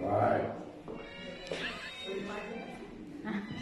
Right.